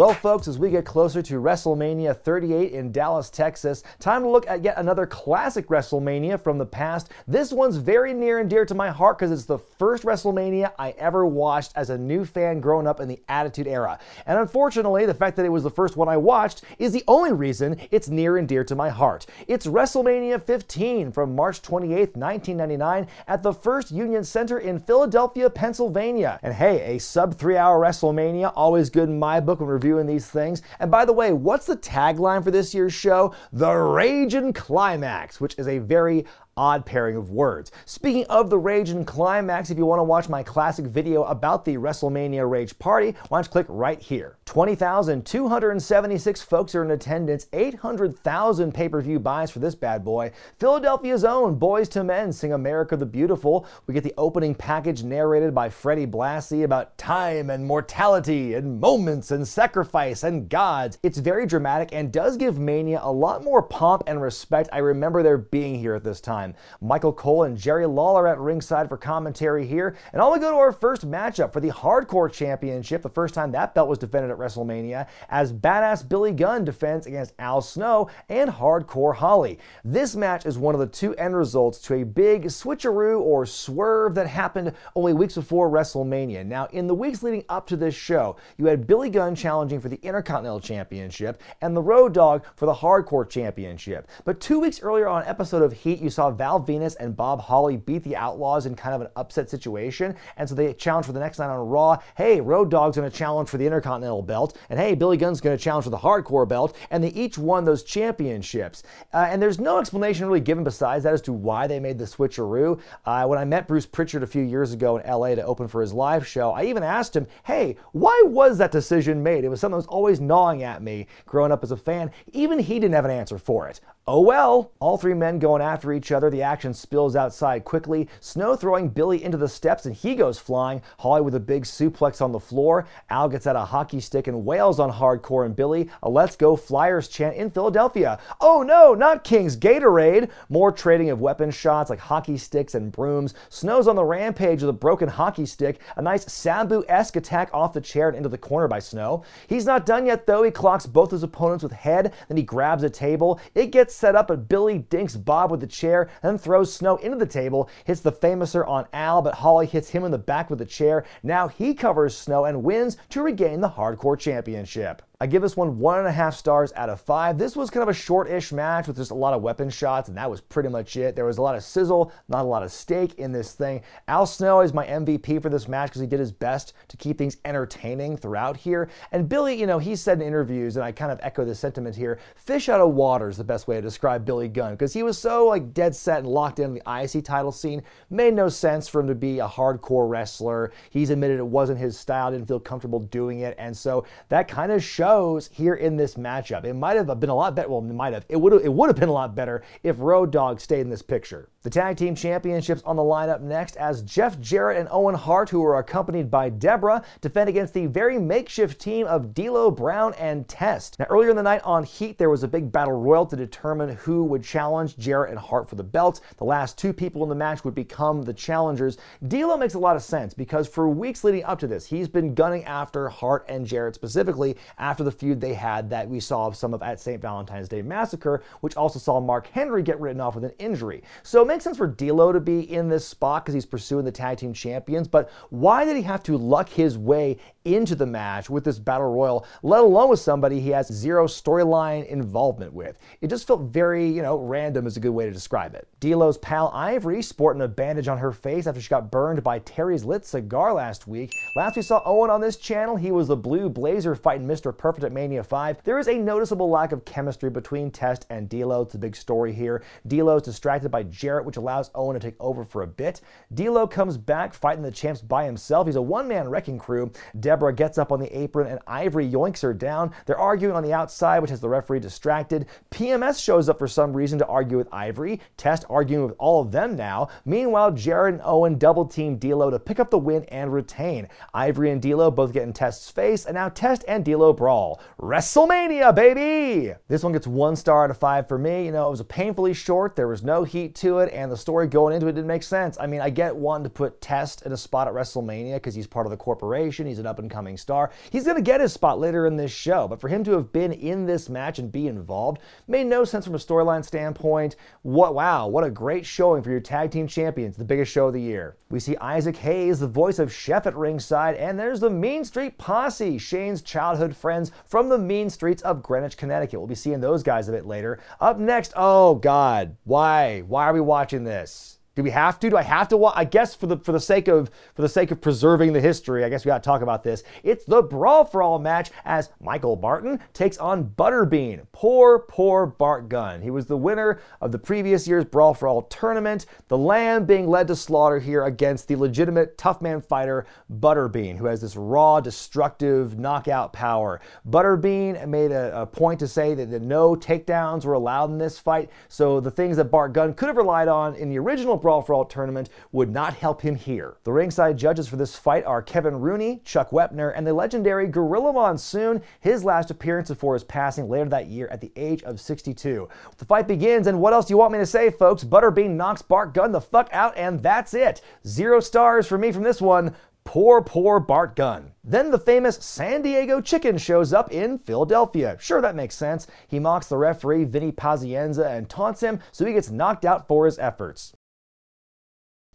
Well, folks, as we get closer to WrestleMania 38 in Dallas, Texas, time to look at yet another classic WrestleMania from the past. This one's very near and dear to my heart because it's the first WrestleMania I ever watched as a new fan growing up in the Attitude Era. And unfortunately, the fact that it was the first one I watched is the only reason it's near and dear to my heart. It's WrestleMania 15 from March 28, 1999, at the First Union Center in Philadelphia, Pennsylvania. And hey, a sub three hour WrestleMania, always good in my book when reviewing these things. And by the way, what's the tagline for this year's show? The Ragin' Climax, which is a very odd pairing of words. Speaking of the Ragin' Climax, if you want to watch my classic video about the WrestleMania Rage Party, why don't you click right here. 20,276 folks are in attendance, 800,000 pay-per-view buys for this bad boy. Philadelphia's own Boyz II Men sing America the Beautiful. We get the opening package narrated by Freddie Blassie about time and mortality and moments and sacrifice and gods. It's very dramatic and does give Mania a lot more pomp and respect I remember there being here at this time time. Michael Cole and Jerry Lawler at ringside for commentary here. And we go to our first matchup for the Hardcore Championship, the first time that belt was defended at WrestleMania, as Badass Billy Gunn defends against Al Snow and Hardcore Holly. This match is one of the two end results to a big switcheroo or swerve that happened only weeks before WrestleMania. Now, in the weeks leading up to this show, you had Billy Gunn challenging for the Intercontinental Championship and the Road Dogg for the Hardcore Championship. But two weeks earlier on an episode of Heat, you saw Val Venis and Bob Holly beat the Outlaws in kind of an upset situation. And so they challenge for the next night on Raw. Hey, Road Dogg's going to challenge for the Intercontinental belt. And hey, Billy Gunn's going to challenge for the Hardcore belt. And they each won those championships. Uh, and there's no explanation really given besides that as to why they made the switcheroo. Uh, when I met Bruce Prichard a few years ago in LA to open for his live show, I even asked him, hey, why was that decision made? It was something that was always gnawing at me growing up as a fan. Even he didn't have an answer for it. Oh well. All three men going after each other. The action spills outside quickly. Snow throwing Billy into the steps and he goes flying. Holly with a big suplex on the floor. Al gets out a hockey stick and wails on Hardcore and Billy. A Let's Go Flyers chant in Philadelphia. Oh no, not King's Gatorade. More trading of weapon shots like hockey sticks and brooms. Snow's on the rampage with a broken hockey stick. A nice Sabu-esque attack off the chair and into the corner by Snow. He's not done yet though. He clocks both his opponents with head. Then he grabs a table. It gets set up, but Billy dinks Bob with the chair and throws Snow into the table, hits the Fameasser on Al, but Holly hits him in the back with a chair. Now he covers Snow and wins to regain the Hardcore Championship. I give this one one and a half stars out of five. This was kind of a short-ish match with just a lot of weapon shots, and that was pretty much it. There was a lot of sizzle, not a lot of steak in this thing. Al Snow is my MVP for this match because he did his best to keep things entertaining throughout here. And Billy, you know, he said in interviews, and I kind of echo this sentiment here, fish out of water is the best way to describe Billy Gunn because he was so like dead set and locked in the IC title scene. Made no sense for him to be a hardcore wrestler. He's admitted it wasn't his style, didn't feel comfortable doing it, and so that kind of showed here in this matchup. It might have been a lot better. Well, it might have. It would have. It would have been a lot better if Road Dogg stayed in this picture. The tag team championships on the lineup next as Jeff Jarrett and Owen Hart, who are accompanied by Debra, defend against the very makeshift team of D'Lo Brown and Test. Now, earlier in the night on Heat, there was a big battle royal to determine who would challenge Jarrett and Hart for the belts. The last two people in the match would become the challengers. D'Lo makes a lot of sense because for weeks leading up to this, he's been gunning after Hart and Jarrett specifically after the feud they had that we saw of some of at St. Valentine's Day Massacre, which also saw Mark Henry get written off with an injury. So makes sense for D'Lo to be in this spot because he's pursuing the tag team champions, but why did he have to luck his way into the match with this battle royal, let alone with somebody he has zero storyline involvement with? It just felt very, you know, random is a good way to describe it. D'Lo's pal Ivory sporting a bandage on her face after she got burned by Terri's lit cigar last week. Last we saw Owen on this channel, he was the blue blazer fighting Mr. Perfect at Mania 5. There is a noticeable lack of chemistry between Test and D'Lo. It's a big story here. D'Lo's distracted by Which allows Owen to take over for a bit. D'Lo comes back fighting the champs by himself. He's a one-man wrecking crew. Debra gets up on the apron and Ivory yoinks her down. They're arguing on the outside, which has the referee distracted. PMS shows up for some reason to argue with Ivory. Test arguing with all of them now. Meanwhile, Jarrett and Owen double team D'Lo to pick up the win and retain. Ivory and D'Lo both get in Test's face, and now Test and D'Lo brawl. WrestleMania, baby! This one gets one star out of five for me. You know, it was a painfully short. There was no heat to it. And the story going into it didn't make sense. I mean, I get one to put Test in a spot at WrestleMania because he's part of the corporation, he's an up and coming star. He's going to get his spot later in this show, but for him to have been in this match and be involved made no sense from a storyline standpoint. What wow, what a great showing for your tag team champions, the biggest show of the year. We see Isaac Hayes, the voice of Chef at ringside, and there's the Mean Street Posse, Shane's childhood friends from the mean streets of Greenwich, Connecticut. We'll be seeing those guys a bit later. Up next, oh God, why? Why are we watching this? Do we have to? Do I have to? I guess for the for the sake of for the sake of preserving the history, I guess we got to talk about this. It's the Brawl for All match as Michael Barton takes on Butterbean. Poor, poor Bart Gunn. He was the winner of the previous year's Brawl for All tournament. The Lamb being led to slaughter here against the legitimate tough man fighter Butterbean, who has this raw, destructive knockout power. Butterbean made a, a point to say that, that no takedowns were allowed in this fight, so the things that Bart Gunn could have relied on in the original Brawl for All tournament would not help him here. The ringside judges for this fight are Kevin Rooney, Chuck Wepner, and the legendary Gorilla Monsoon, his last appearance before his passing later that year at the age of 62. The fight begins, and what else do you want me to say, folks? Butterbean knocks Bart Gunn the fuck out, and that's it. Zero stars for me from this one. Poor, poor Bart Gunn. Then the famous San Diego Chicken shows up in Philadelphia. Sure, that makes sense. He mocks the referee, Vinny Pazienza, and taunts him, so he gets knocked out for his efforts.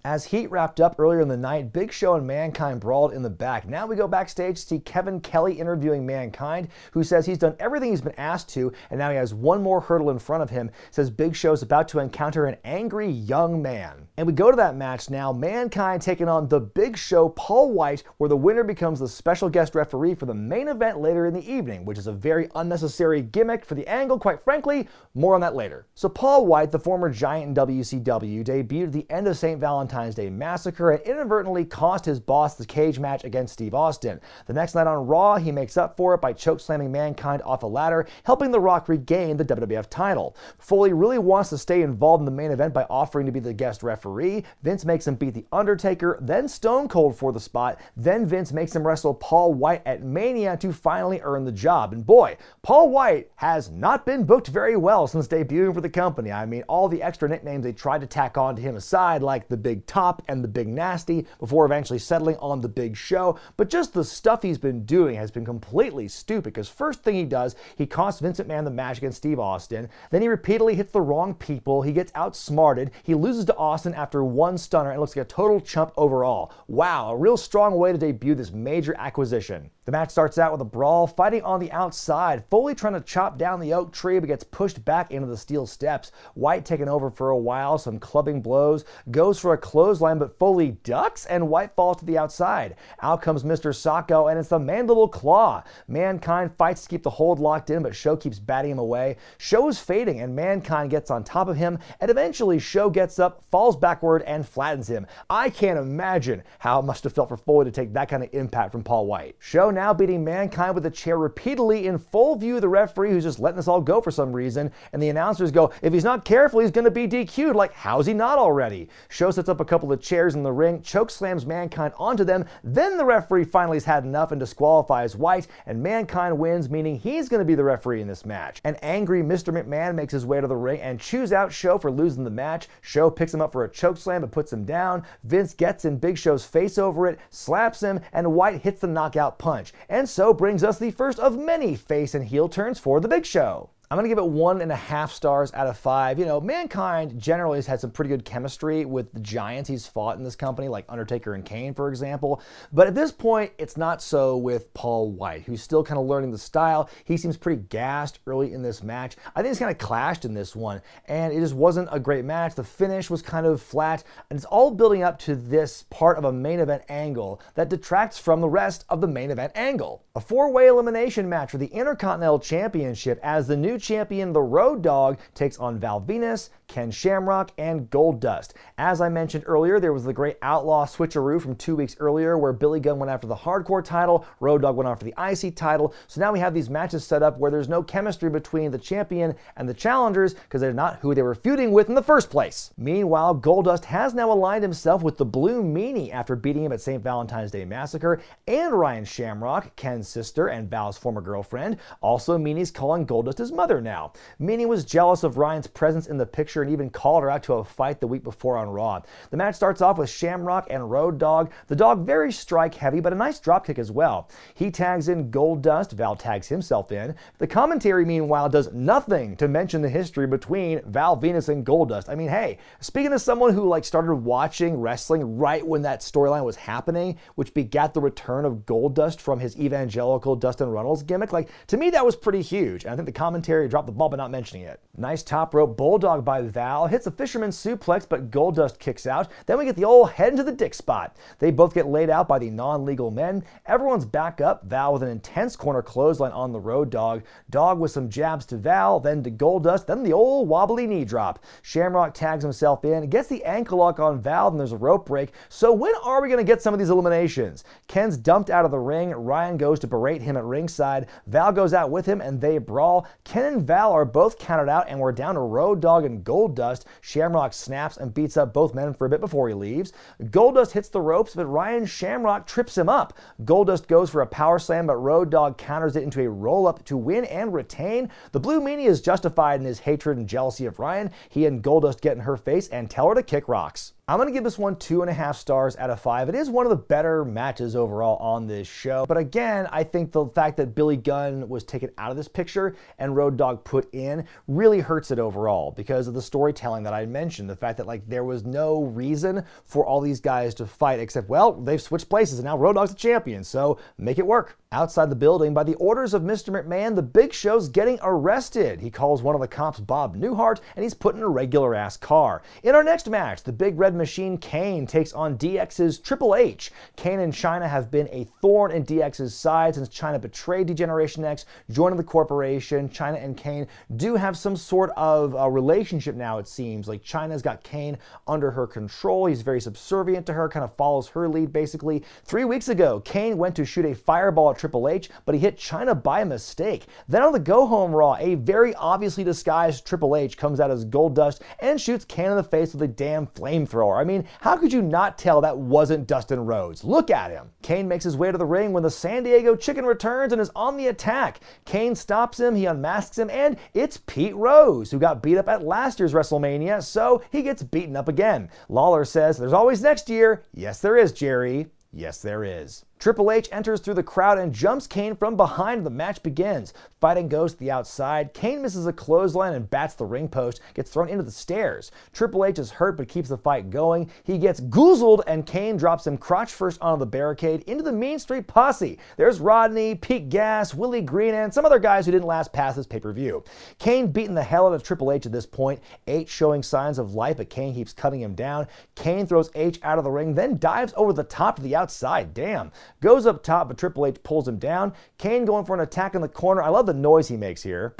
As Heat wrapped up earlier in the night, Big Show and Mankind brawled in the back. Now we go backstage to see Kevin Kelly interviewing Mankind, who says he's done everything he's been asked to, and now he has one more hurdle in front of him. Says Big Show is about to encounter an angry young man. And we go to that match now, Mankind taking on the Big Show, Paul Wight, where the winner becomes the special guest referee for the main event later in the evening, which is a very unnecessary gimmick for the angle, quite frankly. More on that later. So Paul Wight, the former giant in WCW, debuted at the end of St. Valentine's Valentine's Day Massacre and inadvertently cost his boss the cage match against Steve Austin. The next night on Raw, he makes up for it by chokeslamming Mankind off a ladder, helping The Rock regain the WWF title. Foley really wants to stay involved in the main event by offering to be the guest referee. Vince makes him beat The Undertaker, then Stone Cold for the spot. Then Vince makes him wrestle Paul Wight at Mania to finally earn the job. And boy, Paul Wight has not been booked very well since debuting for the company. I mean, all the extra nicknames they tried to tack on to him aside, like the Big Top and the Big Nasty before eventually settling on the Big Show. But just the stuff he's been doing has been completely stupid because first thing he does, he costs Vincent McMahon the match against Steve Austin. Then he repeatedly hits the wrong people. He gets outsmarted. He loses to Austin after one stunner and looks like a total chump overall. Wow, a real strong way to debut this major acquisition. The match starts out with a brawl, fighting on the outside. Foley trying to chop down the oak tree, but gets pushed back into the steel steps. Wight taking over for a while, some clubbing blows, goes for a clothesline, but Foley ducks, and Wight falls to the outside. Out comes Mr. Socko, and it's the Mandible Claw. Mankind fights to keep the hold locked in, but Show keeps batting him away. Show is fading, and Mankind gets on top of him, and eventually Show gets up, falls backward, and flattens him. I can't imagine how it must have felt for Foley to take that kind of impact from Paul Wight. Show now beating Mankind with a chair repeatedly in full view of the referee who's just letting this all go for some reason. And the announcers go, if he's not careful, he's going to be DQ'd. Like, how's he not already? Show sets up a couple of chairs in the ring, choke slams Mankind onto them. Then the referee finally has had enough and disqualifies Wight, and Mankind wins, meaning he's going to be the referee in this match. An angry Mr. McMahon makes his way to the ring and chews out Show for losing the match. Show picks him up for a choke slam and puts him down. Vince gets in Big Show's face over it, slaps him, and Wight hits the knockout punch and so brings us the first of many face and heel turns for the Big Show. I'm to give it one and a half stars out of five. You know, Mankind generally has had some pretty good chemistry with the giants he's fought in this company, like Undertaker and Kane, for example. But at this point, it's not so with Paul Wight, who's still kind of learning the style. He seems pretty gassed early in this match. I think it's kind of clashed in this one, and it just wasn't a great match. The finish was kind of flat, and it's all building up to this part of a main event angle that detracts from the rest of the main event angle. A four way elimination match for the Intercontinental Championship as the new champion, the Road Dogg, takes on Val Venis, Ken Shamrock, and Goldust. As I mentioned earlier, there was the great Outlaw switcheroo from two weeks earlier where Billy Gunn went after the hardcore title, Road Dogg went after the IC title. So now we have these matches set up where there's no chemistry between the champion and the challengers because they're not who they were feuding with in the first place. Meanwhile, Goldust has now aligned himself with the Blue Meanie after beating him at St. Valentine's Day Massacre, and Ryan Shamrock, Ken's sister and Val's former girlfriend. Also, Meanie's calling Goldust his mother mother now. Meanie was jealous of Ryan's presence in the picture and even called her out to a fight the week before on Raw. The match starts off with Shamrock and Road Dogg. The dog very strike heavy, but a nice dropkick as well. He tags in Goldust. Val tags himself in. The commentary, meanwhile, does nothing to mention the history between Val Venis and Goldust. I mean, hey, speaking of someone who like started watching wrestling right when that storyline was happening, which begat the return of Goldust from his evangelical Dustin Runnels gimmick, like to me that was pretty huge. And I think the commentary dropped the ball by not mentioning it. Nice top rope bulldog by Val, hits a fisherman suplex, but Goldust kicks out. Then we get the old head into the dick spot. They both get laid out by the non-legal men. Everyone's back up. Val with an intense corner clothesline on the Road Dogg. Dog with some jabs to Val, then to Goldust, then the old wobbly knee drop. Shamrock tags himself in, gets the ankle lock on Val, and there's a rope break. So when are we going to get some of these eliminations? Ken's dumped out of the ring. Ryan goes to berate him at ringside. Val goes out with him, and they brawl. Ken and Val are both counted out, and we're down to Road Dogg and Goldust. Shamrock snaps and beats up both men for a bit before he leaves. Goldust hits the ropes, but Ryan Shamrock trips him up. Goldust goes for a power slam, but Road Dogg counters it into a roll up to win and retain. The Blue Meanie is justified in his hatred and jealousy of Ryan. He and Goldust get in her face and tell her to kick rocks. I'm going to give this one two and a half stars out of five. It is one of the better matches overall on this show. But again, I think the fact that Billy Gunn was taken out of this picture and Road Dogg put in really hurts it overall because of the storytelling that I mentioned. The fact that like there was no reason for all these guys to fight except, well, they've switched places and now Road Dogg's the champion. So make it work. Outside the building, by the orders of Mr. McMahon, the Big Show's getting arrested. He calls one of the cops Bob Newhart and he's put in a regular ass car. In our next match, the Big Red Machine Kane takes on DX's Triple H. Kane and Chyna have been a thorn in DX's side since Chyna betrayed D-Generation X, joining the corporation. Chyna and Kane do have some sort of a relationship now, it seems. Like Chyna's got Kane under her control. He's very subservient to her, kind of follows her lead basically. Three weeks ago, Kane went to shoot a fireball at Triple H, but he hit Chyna by mistake. Then on the go home Raw, a very obviously disguised Triple H comes out as Goldust and shoots Kane in the face with a damn flamethrower. I mean, how could you not tell that wasn't Dustin Rhodes? Look at him. Kane makes his way to the ring when the San Diego Chicken returns and is on the attack. Kane stops him, he unmasks him, and it's Pete Rose, who got beat up at last year's WrestleMania, so he gets beaten up again. Lawler says, There's always next year. Yes, there is, Jerry. Yes, there is. Triple H enters through the crowd and jumps Kane from behind. The match begins. Fighting goes to the outside. Kane misses a clothesline and bats the ring post, gets thrown into the stairs. Triple H is hurt but keeps the fight going. He gets goozled and Kane drops him crotch first onto the barricade into the Mean Street Posse. There's Rodney, Pete Gas, Willie Green, and some other guys who didn't last past this pay per view. Kane beating the hell out of Triple H at this point. H showing signs of life, but Kane keeps cutting him down. Kane throws H out of the ring, then dives over the top to the outside. Damn. Goes up top, but Triple H pulls him down. Kane going for an attack in the corner. I love the noise he makes here.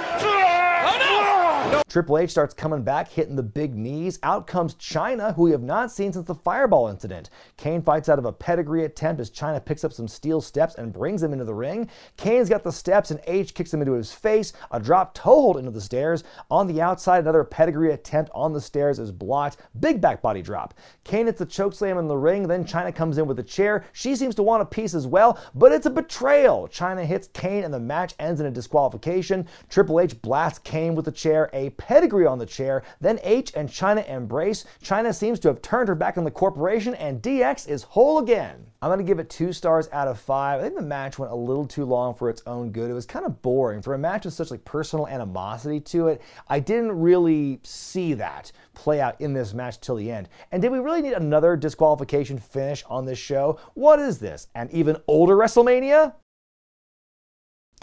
Triple H starts coming back, hitting the big knees. Out comes Chyna, who we have not seen since the fireball incident. Kane fights out of a pedigree attempt as Chyna picks up some steel steps and brings him into the ring. Kane's got the steps and H kicks him into his face. A drop toe hold into the stairs. On the outside, another pedigree attempt on the stairs is blocked. Big back body drop. Kane hits the chokeslam in the ring. Then Chyna comes in with a chair. She seems to want a piece as well, but it's a betrayal. Chyna hits Kane and the match ends in a disqualification. Triple H blasts Kane with the chair. A pedigree on the chair. Then H and Chyna embrace. Chyna seems to have turned her back on the corporation, and DX is whole again. I'm to give it two stars out of five. I think the match went a little too long for its own good. It was kind of boring. For a match with such like personal animosity to it, I didn't really see that play out in this match till the end. And did we really need another disqualification finish on this show? What is this? An even older WrestleMania?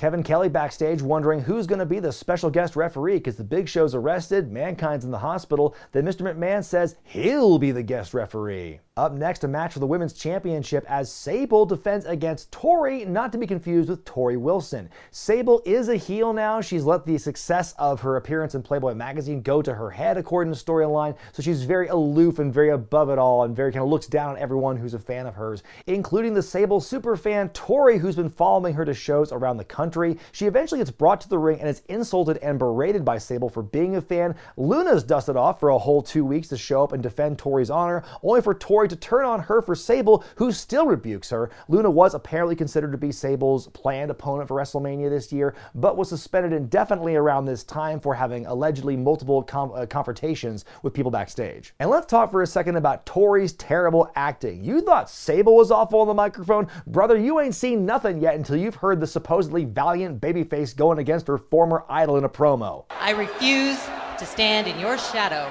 Kevin Kelly backstage wondering who's going to be the special guest referee because the Big Show's arrested, Mankind's in the hospital. Then Mr. McMahon says he'll be the guest referee. Up next, a match for the Women's Championship as Sable defends against Tori, not to be confused with Torrie Wilson. Sable is a heel now. She's let the success of her appearance in Playboy magazine go to her head, according to storyline. So she's very aloof and very above it all and very kind of looks down on everyone who's a fan of hers, including the Sable superfan Tori, who's been following her to shows around the country. She eventually gets brought to the ring and is insulted and berated by Sable for being a fan. Luna's dusted off for a whole two weeks to show up and defend Tori's honor, only for Tori To turn on her for Sable, who still rebukes her. Luna was apparently considered to be Sable's planned opponent for WrestleMania this year, but was suspended indefinitely around this time for having allegedly multiple uh, confrontations with people backstage. And let's talk for a second about Tori's terrible acting. You thought Sable was awful on the microphone? Brother, you ain't seen nothing yet until you've heard the supposedly valiant babyface going against her former idol in a promo. I refuse to stand in your shadow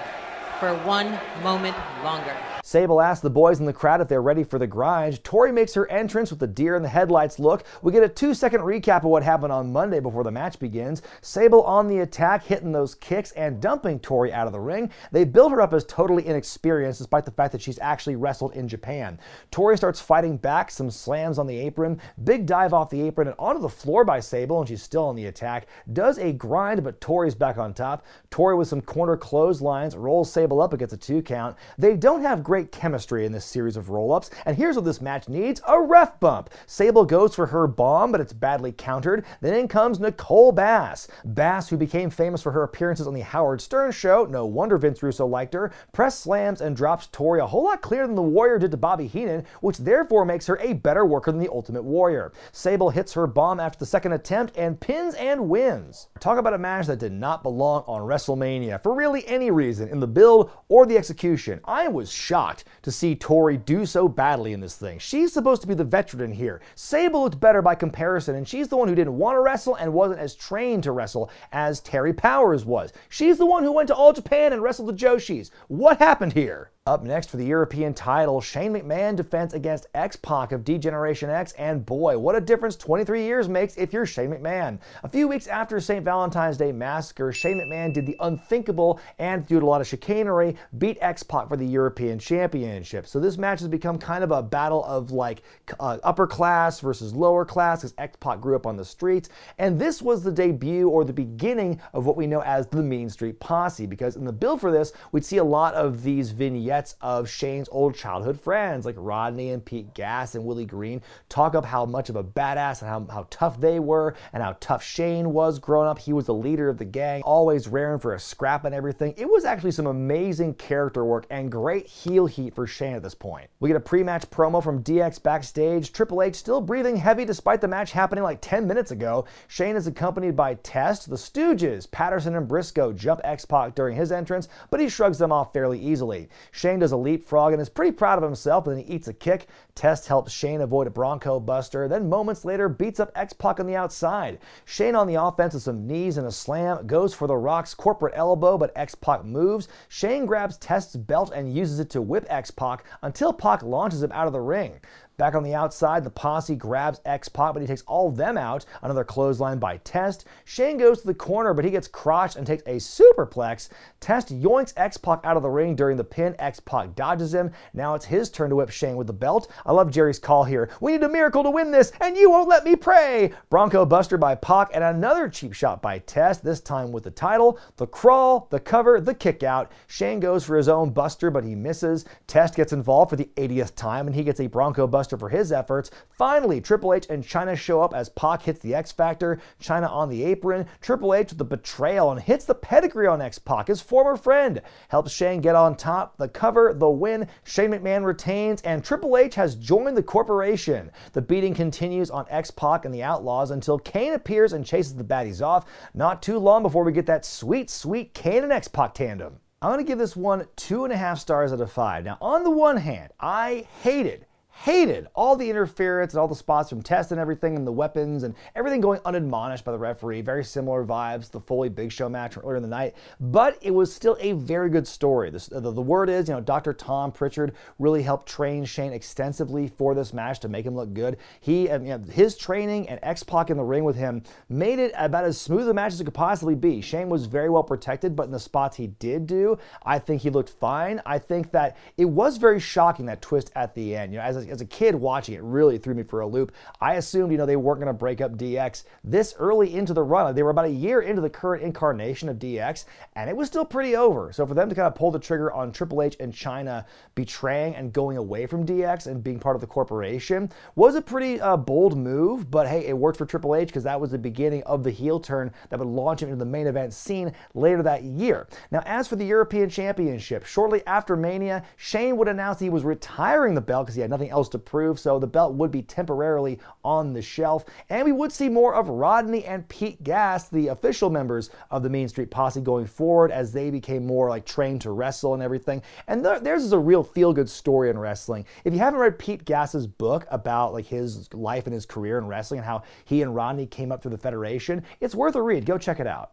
for one moment longer. Sable asks the boys in the crowd if they're ready for the grind. Tori makes her entrance with the deer in the headlights look. We get a two second recap of what happened on Monday before the match begins. Sable on the attack, hitting those kicks and dumping Tori out of the ring. They build her up as totally inexperienced despite the fact that she's actually wrestled in Japan. Tori starts fighting back, some slams on the apron, big dive off the apron and onto the floor by Sable, and she's still on the attack. Does a grind, but Tori's back on top. Tori with some corner clotheslines rolls Sable up, gets a two count. They don't have great chemistry in this series of roll ups, and here's what this match needs a ref bump. Sable goes for her bomb, but it's badly countered. Then in comes Nicole Bass. Bass, who became famous for her appearances on The Howard Stern Show, no wonder Vince Russo liked her, press slams and drops Tori a whole lot clearer than the Warrior did to Bobby Heenan, which therefore makes her a better worker than the Ultimate Warrior. Sable hits her bomb after the second attempt and pins and wins. Talk about a match that did not belong on WrestleMania for really any reason in the build or the execution. I was shocked shocked to see Tori do so badly in this thing. She's supposed to be the veteran here. Sable looked better by comparison, and she's the one who didn't want to wrestle and wasn't as trained to wrestle as Terri Powers was. She's the one who went to All Japan and wrestled the Joshis. What happened here? Up next for the European title, Shane McMahon defends against X Pac of D-Generation X, and boy, what a difference 23 years makes if you're Shane McMahon. A few weeks after St. Valentine's Day Massacre, Shane McMahon did the unthinkable and, due to a lot of chicanery, beat X Pac for the European Championship. So this match has become kind of a battle of like uh, upper class versus lower class, because X Pac grew up on the streets, and this was the debut or the beginning of what we know as the Mean Street Posse, because in the build for this, we'd see a lot of these vignettes vignettes of Shane's old childhood friends like Rodney and Pete Gas and Willie Green talk up how much of a badass and how, how tough they were and how tough Shane was growing up. He was the leader of the gang, always raring for a scrap and everything. It was actually some amazing character work and great heel heat for Shane at this point. We get a pre-match promo from DX backstage. Triple H still breathing heavy despite the match happening like 10 minutes ago. Shane is accompanied by Test, the Stooges, Patterson and Briscoe jump X-Pac during his entrance, but he shrugs them off fairly easily. Shane does a leapfrog and is pretty proud of himself, but then he eats a kick. Test helps Shane avoid a Bronco Buster, then moments later beats up X-Pac on the outside. Shane on the offense with some knees and a slam goes for the Rock's corporate elbow, but X-Pac moves. Shane grabs Test's belt and uses it to whip X-Pac until Pac launches him out of the ring. Back on the outside, the posse grabs X-Pac, but he takes all of them out. Another clothesline by Test. Shane goes to the corner, but he gets crotched and takes a superplex. Test yoinks X-Pac out of the ring during the pin. X-Pac dodges him. Now it's his turn to whip Shane with the belt. I love Jerry's call here. We need a miracle to win this, and you won't let me pray. Bronco Buster by Pac, and another cheap shot by Test, this time with the title. The crawl, the cover, the kick out. Shane goes for his own Buster, but he misses. Test gets involved for the 80th time, and he gets a Bronco Buster for his efforts. Finally, Triple H and Chyna show up as Pac hits the X Factor. Chyna on the apron. Triple H with the betrayal and hits the pedigree on X Pac, his former friend. Helps Shane get on top. The cover, the win. Shane McMahon retains, and Triple H has joined the corporation. The beating continues on X Pac and the Outlaws until Kane appears and chases the baddies off. Not too long before we get that sweet, sweet Kane and X Pac tandem. I'm to give this one two and a half stars out of five. Now, on the one hand, I hated hated all the interference and all the spots from Test and everything and the weapons and everything going unadmonished by the referee. Very similar vibes to the Foley Big Show match earlier in the night, but it was still a very good story. This, the, the word is, you know, Dr. Tom Prichard really helped train Shane extensively for this match to make him look good. He, um, you know, his training and X Pac in the ring with him made it about as smooth a match as it could possibly be. Shane was very well protected, but in the spots he did do, I think he looked fine. I think that it was very shocking that twist at the end. You know, as as a kid watching it really threw me for a loop. I assumed, you know, they weren't going to break up DX this early into the run. They were about a year into the current incarnation of DX, and it was still pretty over. So for them to kind of pull the trigger on Triple H and Chyna betraying and going away from DX and being part of the corporation was a pretty uh, bold move, but hey, it worked for Triple H because that was the beginning of the heel turn that would launch him into the main event scene later that year. Now, as for the European Championship, shortly after Mania, Shane would announce he was retiring the belt because he had nothing else to prove, so the belt would be temporarily on the shelf, and we would see more of Rodney and Pete Gas, the official members of the Mean Street Posse, going forward as they became more like trained to wrestle and everything. And th- theirs is a real feel-good story in wrestling. If you haven't read Pete Gas's book about like his life and his career in wrestling and how he and Rodney came up through the Federation, it's worth a read. Go check it out.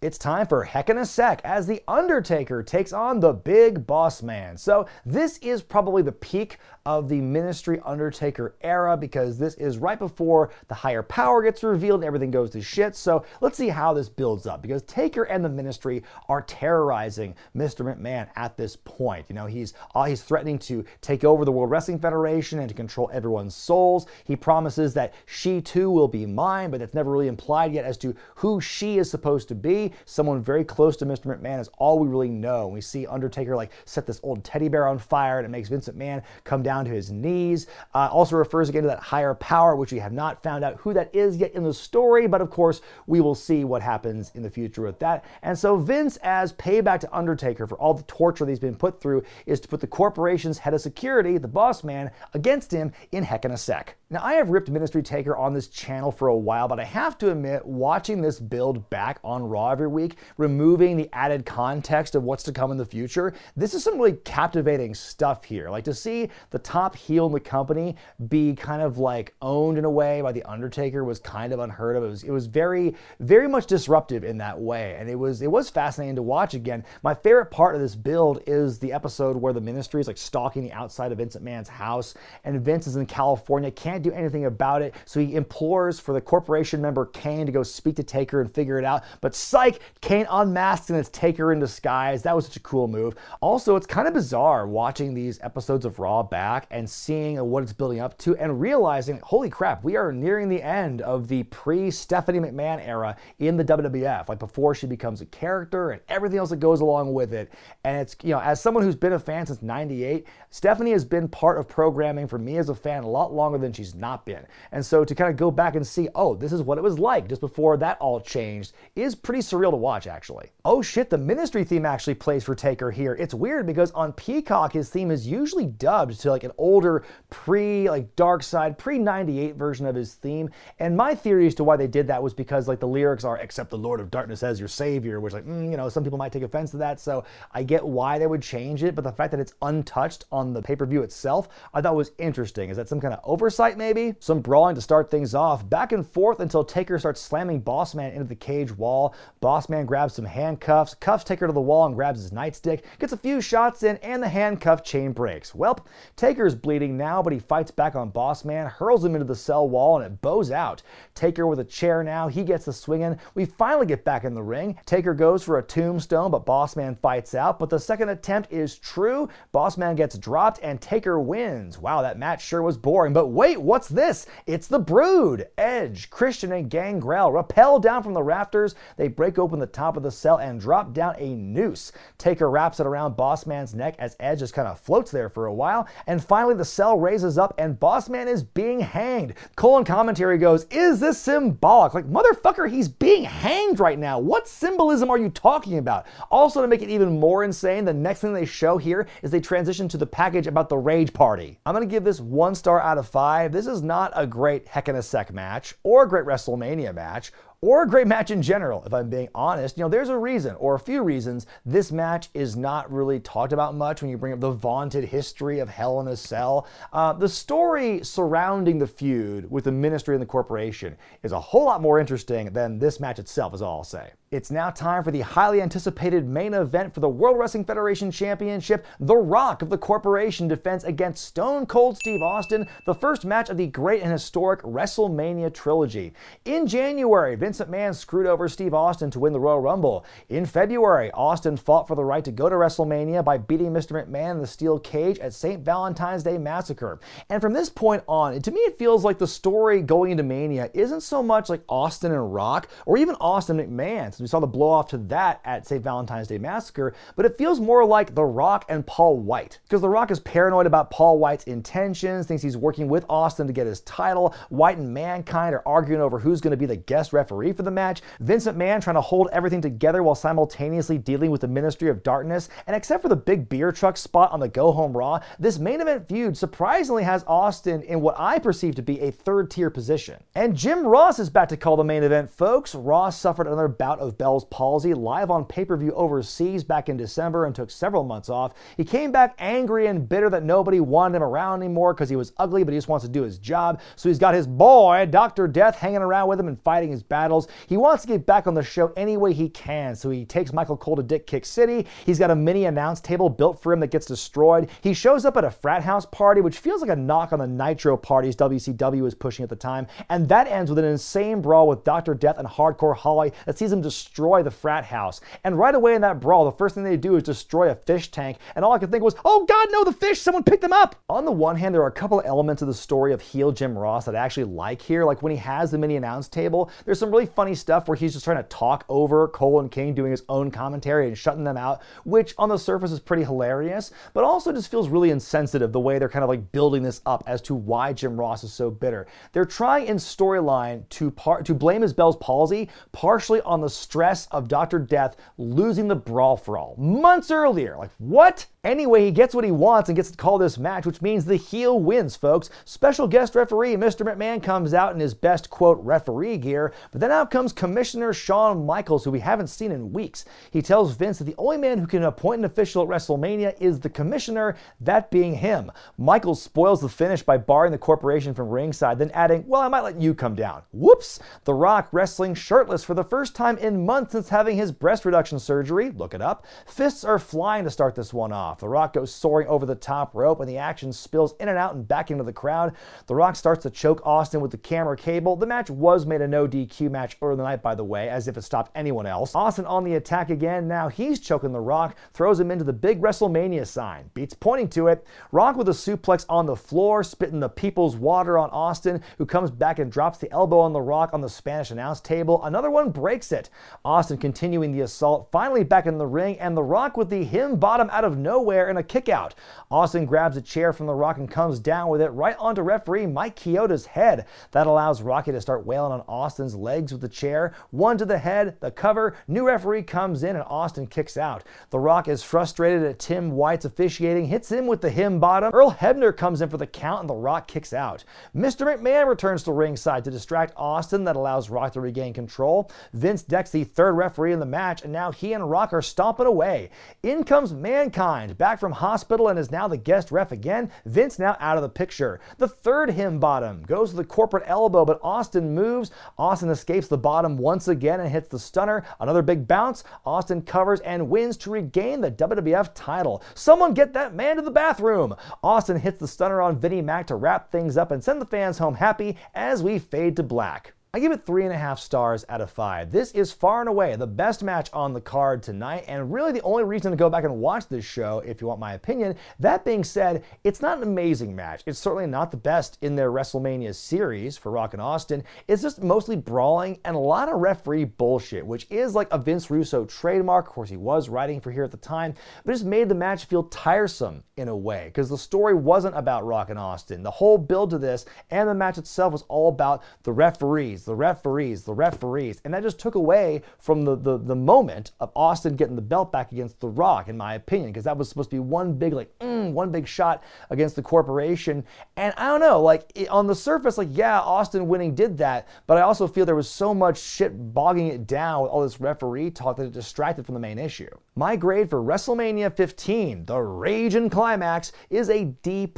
It's time for Heck in a Sec as The Undertaker takes on the Big Boss Man. So, this is probably the peak of the Ministry Undertaker era because this is right before the higher power gets revealed and everything goes to shit. So, let's see how this builds up because Taker and the Ministry are terrorizing Mr. McMahon at this point. You know, he's, uh, he's threatening to take over the World Wrestling Federation and to control everyone's souls. He promises that she too will be mine, but it's never really implied yet as to who she is supposed to be someone very close to Mr. McMahon is all we really know. We see Undertaker like set this old teddy bear on fire and it makes Vincent McMahon come down to his knees. Uh, also refers again to that higher power, which we have not found out who that is yet in the story, but of course we will see what happens in the future with that. And so Vince, as payback to Undertaker for all the torture that he's been put through, is to put the corporation's head of security, the boss man, against him in Heck in a Sec. Now, I have ripped Ministry Taker on this channel for a while, but I have to admit, watching this build back on Raw every week, removing the added context of what's to come in the future, this is some really captivating stuff here. Like to see the top heel in the company be kind of like owned in a way by The Undertaker was kind of unheard of. It was, it was very, very much disruptive in that way. And it was, it was fascinating to watch again. My favorite part of this build is the episode where the ministry is like stalking the outside of Vincent McMahon's house and Vince is in California, can't can't do anything about it. So he implores for the corporation member Kane to go speak to Taker and figure it out. But psych, Kane unmasks and it's Taker in disguise. That was such a cool move. Also, it's kind of bizarre watching these episodes of Raw back and seeing what it's building up to and realizing, holy crap, we are nearing the end of the pre Stephanie McMahon era in the WWF, like before she becomes a character and everything else that goes along with it. And it's, you know, as someone who's been a fan since 98, Stephanie has been part of programming for me as a fan a lot longer than she's she's not been. And so to kind of go back and see, oh, this is what it was like just before that all changed is pretty surreal to watch, actually. Oh shit, the ministry theme actually plays for Taker here. It's weird because on Peacock, his theme is usually dubbed to like an older pre, like dark side, pre 98 version of his theme. And my theory as to why they did that was because like the lyrics are, accept the Lord of Darkness as your savior, which like, mm, you know, some people might take offense to that. So I get why they would change it, but the fact that it's untouched on the pay per view itself, I thought was interesting. Is that some kind of oversight maybe. Some brawling to start things off. Back and forth until Taker starts slamming Bossman into the cage wall. Bossman grabs some handcuffs, cuffs Taker to the wall and grabs his nightstick, gets a few shots in, and the handcuff chain breaks. Welp, Taker's bleeding now, but he fights back on Bossman, hurls him into the cell wall, and it bows out. Taker with a chair now, he gets the swing in. We finally get back in the ring. Taker goes for a tombstone, but Bossman fights out. But the second attempt is true. Bossman gets dropped, and Taker wins. Wow, that match sure was boring. But wait, what's this? It's the Brood. Edge, Christian, and Gangrel rappel down from the rafters. They break open the top of the cell and drop down a noose. Taker wraps it around Bossman's neck as Edge just kind of floats there for a while. And finally, the cell raises up and Bossman is being hanged. Colon commentary goes, Is this symbolic? Like, motherfucker, he's being hanged right now. What symbolism are you talking about? Also, to make it even more insane, the next thing they show here is they transition to the package about the Rage Party. I'm going to give this one star out of five. This is not a great Heck in a Sec match or a great WrestleMania match or a great match in general, if I'm being honest. You know, there's a reason or a few reasons this match is not really talked about much when you bring up the vaunted history of Hell in a Cell. Uh, the story surrounding the feud with the ministry and the corporation is a whole lot more interesting than this match itself, is all I'll say. It's now time for the highly anticipated main event for the World Wrestling Federation Championship. The Rock of the Corporation defends against Stone Cold Steve Austin, the first match of the great and historic WrestleMania trilogy. In January, Vince McMahon screwed over Steve Austin to win the Royal Rumble. In February, Austin fought for the right to go to WrestleMania by beating Mr. McMahon in the steel cage at St. Valentine's Day Massacre. And from this point on, to me, it feels like the story going into Mania isn't so much like Austin and Rock or even Austin McMahon we saw the blow off to that at St. Valentine's Day Massacre, but it feels more like The Rock and Paul Wight. Because The Rock is paranoid about Paul Wight's intentions, thinks he's working with Austin to get his title. Wight and Mankind are arguing over who's going to be the guest referee for the match. Vincent McMahon trying to hold everything together while simultaneously dealing with the Ministry of Darkness. And except for the big beer truck spot on the Go Home Raw, this main event feud surprisingly has Austin in what I perceive to be a third tier position. And Jim Ross is back to call the main event, folks. Ross suffered another bout of of Bell's palsy live on pay per view overseas back in December and took several months off. He came back angry and bitter that nobody wanted him around anymore because he was ugly, but he just wants to do his job. So he's got his boy, Dr. Death, hanging around with him and fighting his battles. He wants to get back on the show any way he can, so he takes Michael Cole to Dick Kick City. He's got a mini announce table built for him that gets destroyed. He shows up at a frat house party, which feels like a knock on the Nitro parties WCW was pushing at the time, and that ends with an insane brawl with Dr. Death and Hardcore Holly that sees him destroy the frat house. And right away in that brawl, the first thing they do is destroy a fish tank. And all I could think was, oh God, no, the fish, someone picked them up. On the one hand, there are a couple of elements of the story of heel Jim Ross that I actually like here. Like when he has the mini announce table, there's some really funny stuff where he's just trying to talk over Cole and King doing his own commentary and shutting them out, which on the surface is pretty hilarious, but also just feels really insensitive the way they're kind of like building this up as to why Jim Ross is so bitter. They're trying in storyline to par- to blame his Bell's palsy partially on the stress of Dr. Death losing the brawl for all months earlier. Like, what? Anyway, he gets what he wants and gets to call this match, which means the heel wins, folks. Special guest referee Mr. McMahon comes out in his best, quote, referee gear, but then out comes Commissioner Shawn Michaels, who we haven't seen in weeks. He tells Vince that the only man who can appoint an official at WrestleMania is the commissioner, that being him. Michaels spoils the finish by barring the corporation from ringside, then adding, Well, I might let you come down. Whoops! The Rock wrestling shirtless for the first time in months since having his breast reduction surgery. Look it up. Fists are flying to start this one off The Rock goes soaring over the top rope, and the action spills in and out and back into the crowd. The Rock starts to choke Austin with the camera cable. The match was made a no DQ match earlier in the night, by the way, as if it stopped anyone else. Austin on the attack again. Now he's choking The Rock, throws him into the big WrestleMania sign. Beats pointing to it. Rock with a suplex on the floor, spitting the people's water on Austin, who comes back and drops the elbow on The Rock on the Spanish announce table. Another one breaks it. Austin continuing the assault, finally back in the ring, and The Rock with the him bottom out of nowhere nowhere in a kickout. Austin grabs a chair from the Rock and comes down with it right onto referee Mike Chioda's head. That allows Rocky to start wailing on Austin's legs with the chair. One to the head, the cover. New referee comes in and Austin kicks out. The Rock is frustrated at Tim White's officiating, hits him with the him bottom. Earl Hebner comes in for the count and the Rock kicks out. Mr. McMahon returns to ringside to distract Austin. That allows Rock to regain control. Vince decks the third referee in the match, and now he and Rock are stomping away. In comes Mankind back from hospital and is now the guest ref again. Vince now out of the picture. The third him bottom goes to the corporate elbow, but Austin moves. Austin escapes the bottom once again and hits the stunner. Another big bounce. Austin covers and wins to regain the WWF title. Someone get that man to the bathroom. Austin hits the stunner on Vinnie Mac to wrap things up and send the fans home happy as we fade to black. I give it three and a half stars out of five. This is far and away the best match on the card tonight, and really the only reason to go back and watch this show, if you want my opinion. That being said, it's not an amazing match. It's certainly not the best in their WrestleMania series for Rock and Austin. It's just mostly brawling and a lot of referee bullshit, which is like a Vince Russo trademark. Of course, he was writing for here at the time, but it just made the match feel tiresome in a way because the story wasn't about Rock and Austin. The whole build to this and the match itself was all about the referees referees, the referees, the referees. And that just took away from the, the, the moment of Austin getting the belt back against The Rock, in my opinion, because that was supposed to be one big, like, mm, one big shot against the corporation. And I don't know, like, it, on the surface, like, yeah, Austin winning did that, but I also feel there was so much shit bogging it down with all this referee talk that it distracted from the main issue. My grade for WrestleMania 15, the Ragin' Climax, is a D+.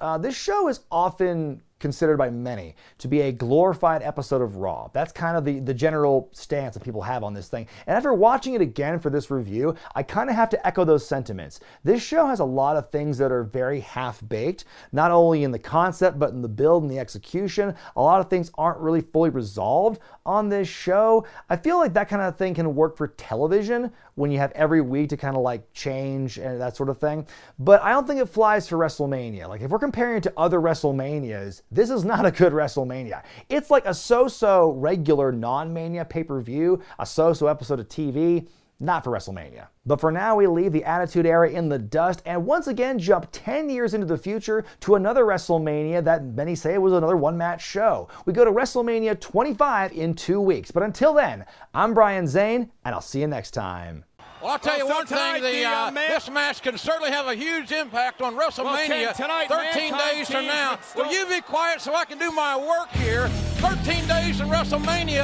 Uh, this show is often considered by many to be a glorified episode of Raw. That's kind of the, the general stance that people have on this thing. And after watching it again for this review, I kind of have to echo those sentiments. This show has a lot of things that are very half baked, not only in the concept, but in the build and the execution. A lot of things aren't really fully resolved on this show. I feel like that kind of thing can work for television when you have every week to kind of like change and that sort of thing. But I don't think it flies for WrestleMania. Like if we're comparing it to other WrestleManias, this is not a good WrestleMania. It's like a so-so regular non-mania pay-per-view, a so-so episode of TV not for WrestleMania. But for now, we leave the Attitude Era in the dust and once again jump 10 years into the future to another WrestleMania that many say was another one match show. We go to WrestleMania 25 in two weeks. But until then, I'm Brian Zane, and I'll see you next time. Well, I'll tell well, you one thing: the, uh, this match can certainly have a huge impact on WrestleMania. Well, tonight, 13 days from now. Will you be quiet so I can do my work here? 13 days from WrestleMania.